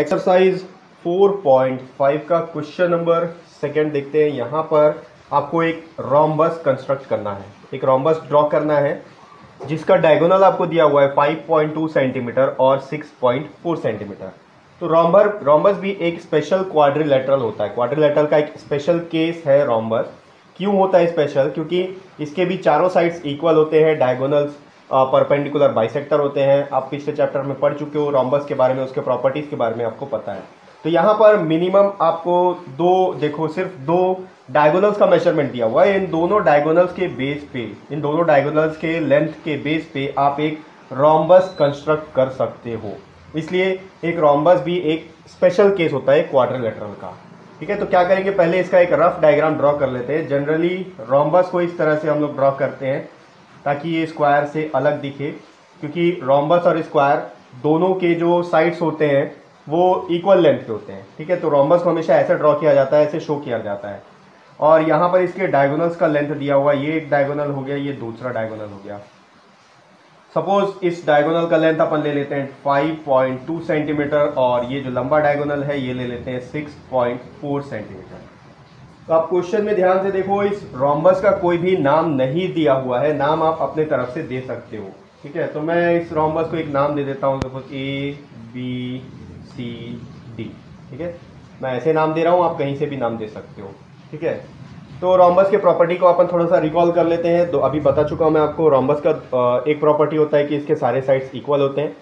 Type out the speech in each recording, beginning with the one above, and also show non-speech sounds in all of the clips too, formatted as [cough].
Exercise 4.5 का question number second देखते हैं। यहाँ पर आपको एक रोम्बस कंस्ट्रक्ट करना है। एक रोम्बस ड्रॉ करना है, जिसका डायगोनल आपको दिया हुआ है 5.2 सेंटीमीटर और 6.4 सेंटीमीटर तो रोम्बर रोम्बस भी एक स्पेशल क्वाड्रिलेटरल होता है। क्वाड्रिलेटरल का एक स्पेशल केस है रोम्बस क्यों होता है स्पेशल क्योंकि इसके भी चारों साइड्स इक्वल होते हैं डायगोनल्स परपेंडिकुलर बाइसेक्टर होते हैं। आप पिछले चैप्टर में पढ़ चुके हो रॉम्बस के बारे में, उसके प्रॉपर्टीज़ के बारे में आपको पता है। तो यहाँ पर मिनिमम आपको दो, देखो, सिर्फ़ दो डायगोनल्स का मेज़रमेंट दिया हुआ है। इन दोनों डायगोनल्स के बेस पे, इन दोनों डायगोनल्स के लेंथ के बेस पे आप एक रॉम्बस कंस्ट्रक्ट कर सकते हो। इसलिए एक रॉम्बस भी एक स्पेशल केस होता है क्वाड्रिलेटरल का। ठीक है? तो क्या करेंगे? पहले इसका एक रफ डायग्राम ड्रॉ कर लेते हैं। जनरली रॉम्बस को इस तरह से हम लोग ड्रॉ करते हैं। ताकि ये स्क्वायर से अलग दिखे, क्योंकि रोम्बस और स्क्वायर दोनों के जो साइड्स होते हैं, वो इक्वल लेंथ के होते हैं, ठीक है? तो रोम्बस को हमेशा ऐसे ड्रॉ किया जाता है, ऐसे शो किया जाता है। और यहाँ पर इसके डायगोनल्स का लेंथ दिया हुआ, ये एक डायगोनल हो गया, ये दूसरा डायगोनल हो गया। सपोज़ इस डायगोनल का लेंथ अपन ले लेते हैं 5.2 सेंटीमीटर और ये जो लंबा डायगोनल है, ये ले लेते हैं 6.4 सेंटीमीटर तो आप क्वेश्चन में ध्यान से देखो, इस रोम्बस का कोई भी नाम नहीं दिया हुआ है, नाम आप अपने तरफ़ से दे सकते हो, ठीक है? तो मैं इस रोम्बस को एक नाम दे देता हूँ suppose A B C D ठीक है? मैं ऐसे नाम दे रहा हूँ, आप कहीं से भी नाम दे सकते हो, ठीक है? तो रोम्बस के प्रॉपर्टी को अपन थोड़ा सा रिकॉल कर लेते हैं। तो अभी बता चुका हूँ मैं आपको रोम्बस का एक प्रॉपर्टी होता है कि इसके सारे साइड्स इक्वल होते हैं।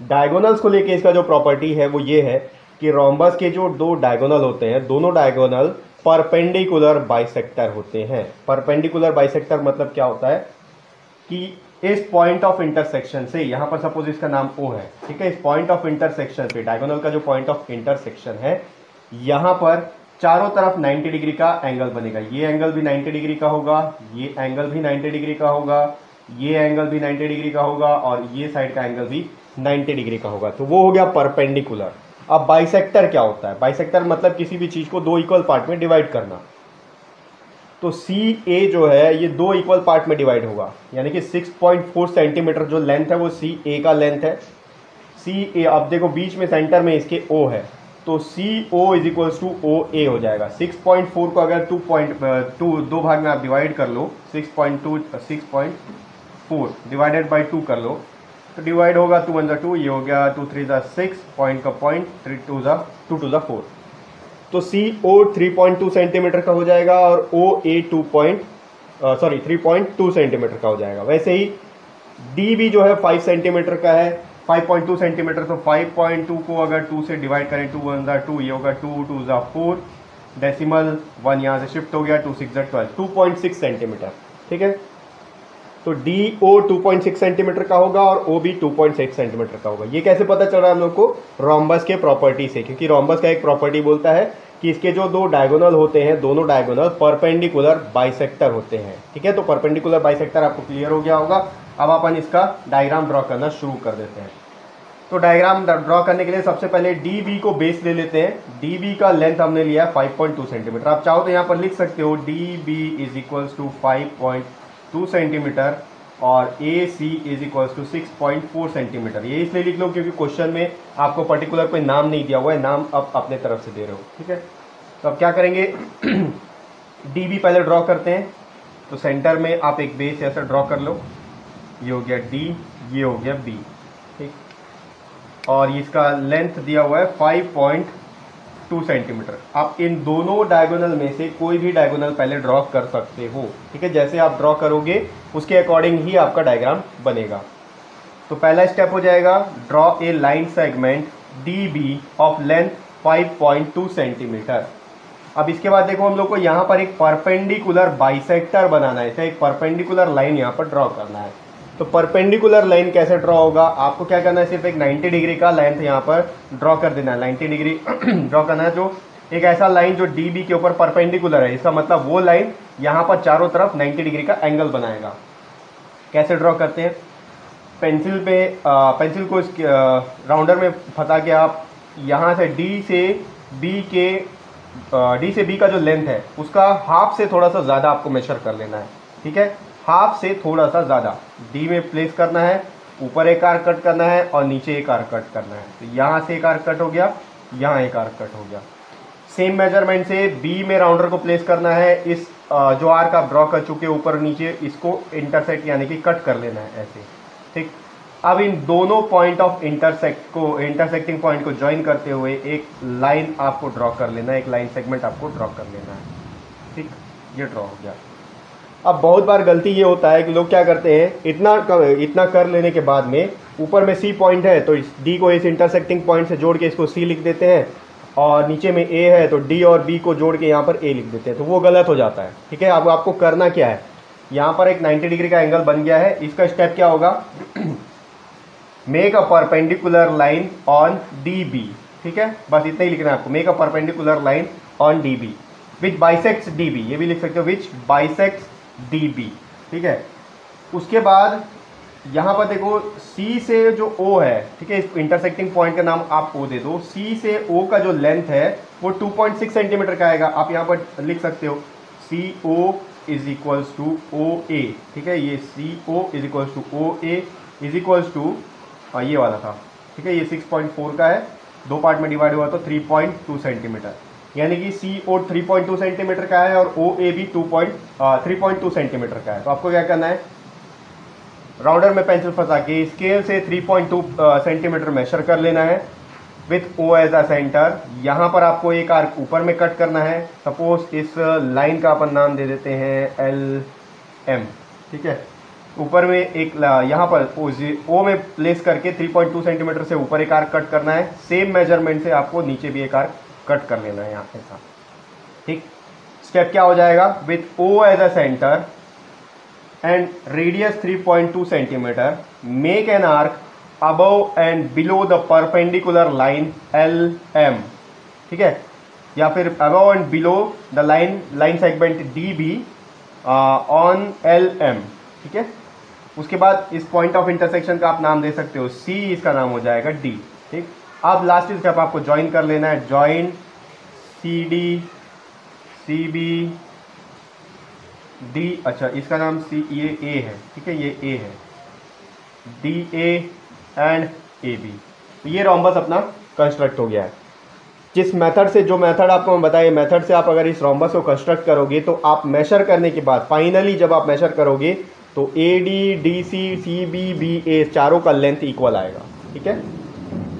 डायगोनल्स को लेके इसका जो प्रॉपर्टी है, वो ये है कि रोम्बस के जो दो डायगोनल होते हैं, दोनों डायगोनल परपेंडिकुलर बाइसेक्टर होते हैं। परपेंडिकुलर बाइसेक्टर मतलब क्या होता है? कि इस पॉइंट ऑफ़ इंटरसेक्शन से, यहाँ पर सपोज़ इसका नाम ओ है, ठीक है? इस पॉइंट ऑफ़ इंटरसेक्शन पे डायगोनल का जो पॉइंट ऑफ़ इंटरसेक्शन है, यहाँ पर चारों तरफ़ 90 डिग्री का एंगल बनेगा। ये एंगल भी 90 डिग्री का होगा, ये एंगल भी 90 डिग्री का होगा, ये एंगल भी 90 डिग्री का होगा, और ये साइड का एंगल भी 90 डिग्री का होगा। तो वो हो गया परपेंडिकुलर अब बाइसेक्टर क्या होता है? बाइसेक्टर मतलब किसी भी चीज़ को दो इक्वल पार्ट में डिवाइड करना। तो सी ए जो है, ये दो इक्वल पार्ट में डिवाइड होगा। यानी कि 6.4 सेंटीमीटर जो लेंथ है, वो सी ए का लेंथ है। सी ए अब देखो, बीच में सेंटर में इसके ओ है। तो C O is equals to O A हो जाएगा। 6.4 को अगर टू पॉइंट टू दो भाग में आप डिवाइड कर लो 6.2 6.4 डिवाइडेड बाई टू कर लो तो डिवाइड होगा टू वन ज़ा टू ये हो गया टू थ्री ज़ा सिक्स पॉइंट का पॉइंट थ्री टू ज़ा टू टू ज़ा फोर तो C O three point two centimetre का हो जाएगा और O A two point sorry three point two centimetre का हो जाएगा। वैसे ही डी भी जो है फाइव सेंटीमीटर का है। 5.2 सेंटीमीटर तो 5.2 को अगर टू से डिवाइड करें टू वन ज़ा टू ये होगा टू टू ज़ा फोर डेसिमल वन यहाँ से शिफ्ट हो गया टू सिक्स ज़ा twelve two point six centimetre ठीक है? तो D O two point six centimetre का होगा और O B two point six centimetre का होगा। ये कैसे पता चल रहा है हम लोग को? रोम्बस के प्रॉपर्टी से, क्योंकि रोम्बस का एक प्रॉपर्टी बोलता है कि इसके जो दो डायगोनल होते हैं, दोनों डायगोनल परपेंडिकुलर बाइसेक्टर होते हैं। ठीक है? तो परपेंडिकुलर बाइसेक्टर आपको क्लियर हो गया होगा। अब अपन इसका डायग्राम ड्रॉ करना शुरू कर देते हैं। तो डायग्राम ड्रॉ करने के लिए सबसे पहले डी बी को बेस ले लेते हैं। डी बी का लेंथ हमने लिया है 5.2 सेंटीमीटर आप चाहो तो यहाँ पर लिख सकते हो D B is equals to 5.2 centimetre और A C is equal to 6.4 centimetre. ये इसलिए लिख लो क्योंकि क्वेश्चन में आपको पर्टिकुलर कोई नाम नहीं दिया हुआ है, नाम आप अपने तरफ़ से दे रहे हो, ठीक है? तो अब क्या करेंगे? [clears throat] डी बी पहले ड्रॉ करते हैं तो सेंटर में आप एक बेस ऐसा ड्रॉ कर लो। ये हो गया डी ये हो गया बी ठीक? और इसका लेंथ दिया हुआ है फाइव पॉइंट टू सेंटीमीटर। आप इन दोनों डायगोनल में से कोई भी डायगोनल पहले ड्रॉ कर सकते हो। ठीक है? जैसे आप ड्रॉ करोगे, उसके अकॉर्डिंग ही आपका डायग्राम बनेगा। तो पहला स्टेप हो जाएगा draw a line segment D B of length 5.2 centimetre अब इसके बाद देखो, हम लोग को यहाँ पर एक परपेंडिकुलर बाइसेक्टर बनाना है। एक परपेंडिकुलर लाइन यहाँ पर ड्रॉ करना है। तो परपेंडिकुलर लाइन कैसे ड्रॉ होगा? आपको क्या करना है? सिर्फ़ एक 90 डिग्री का लेंथ यहाँ पर ड्रॉ कर देना है। 90 डिग्री ड्रॉ करना है जो एक ऐसा लाइन जो डी बी के ऊपर परपेंडिकुलर है। इसका मतलब वो लाइन यहाँ पर चारों तरफ़ 90 डिग्री का एंगल बनाएगा। कैसे ड्रॉ करते हैं? पेंसिल पे आ, पेंसिल को इस राउंडर में फंसा के आप यहाँ से डी से बी के डी से बी का जो लेंथ है उसका हाफ़ से थोड़ा सा ज़्यादा आपको मेजर कर लेना है। ठीक है? हाफ़ से थोड़ा सा ज़्यादा। डी में प्लेस करना है, ऊपर एक आर कट करना है और नीचे एक आर कट करना है। तो यहाँ से एक आर कट हो गया, यहाँ एक आर्क कट हो गया। सेम मेज़रमेंट से बी में राउंडर को प्लेस करना है, इस जो आर्क आप ड्रॉ कर चुके ऊपर नीचे, इसको इंटरसेक्ट यानी कि कट कर लेना है ऐसे। ठीक? अब इन दोनों पॉइंट ऑफ़ इंटरसेक्ट को इंटरसेक्टिंग पॉइंट को ज्वाइन करते हुए एक लाइन आपको ड्रॉ कर लेना है, एक लाइन सेगमेंट आपको ड्रॉ कर लेना है। ठीक? ये ड्रॉ हो गया। अब बहुत बार गलती ये होता है कि लोग क्या करते हैं, इतना इतना कर लेने के बाद में ऊपर में सी पॉइंट है तो इस डी को इस इंटरसेक्टिंग पॉइंट से जोड़ के इसको सी लिख देते हैं और नीचे में ए है तो डी और बी को जोड़ के यहाँ पर ए लिख देते हैं। तो वो गलत हो जाता है, ठीक है? अब आपको करना क्या है? यहाँ पर एक 90 डिग्री का एंगल बन गया है। इसका स्टेप क्या होगा? Make a perpendicular line on D B ठीक है? बस इतना ही लिखना है आपको। Make a perpendicular line on D B which bisects D B ये भी लिख सकते हो विच बाइसेक्स डी बी ठीक है? उसके बाद यहाँ पर देखो, C से जो O है, ठीक है इंटरसेक्टिंग पॉइंट का नाम आप O दे दो। C से O का जो लेंथ है, वो 2.6 सेंटीमीटर का आएगा। आप यहाँ पर लिख सकते हो C O is equals to O A ठीक है? ये C O is equals to O A is equals to ये वाला था, ठीक है? ये 6.4 का है। दो पार्ट में डिवाइड हुआ तो 3.2 सेंटीमीटर यानी कि C O three point two centimetre का है और ओ ए भी two point three point two centimetre का है। तो आपको क्या करना है? राउंडर में पेंसिल फंसा के स्केल से 3.2 सेंटीमीटर मेशर कर लेना है। With O as a centre यहाँ पर आपको एक आर्क ऊपर में कट करना है। सपोज़ इस लाइन का अपन नाम दे देते हैं एल एम ठीक है? ऊपर में एक यहाँ पर ओ, ओ में प्लेस करके 3.2 सेंटीमीटर से ऊपर एक आर्क कट करना है। सेम मेज़रमेंट से आपको नीचे भी एक आर्क कट कर लेना है यहाँ से था। ठीक? स्टेप क्या हो जाएगा? With O as a centre and radius 3.2 centimetre make an arc above and below the perpendicular line L M ठीक है? या फिर above and below the line line segment D B on L M ठीक है? उसके बाद इस point of intersection का आप नाम दे सकते हो। सी इसका नाम हो जाएगा डी ठीक? अब लास्ट स्टेप आपको ज्वाइन कर लेना है. Join C D C B D अच्छा इसका नाम सी ये ए है, ठीक है? ये ए है. D A and A B ये रोम्बस अपना कंस्ट्रक्ट हो गया है. जिस मेथड से, जो मेथड आपको मैं बताया मेथड से आप अगर इस रोम्बस को कंस्ट्रक्ट करोगे तो आप मेशर करने के बाद फाइनली जब आप मेशर करोगे तो A D D C C B B A चारों का लेंथ इक्वल आएगा, ठीक है?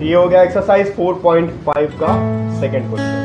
तो ये हो गया एक्सरसाइज 4.5 का सेकंड क्वेश्चन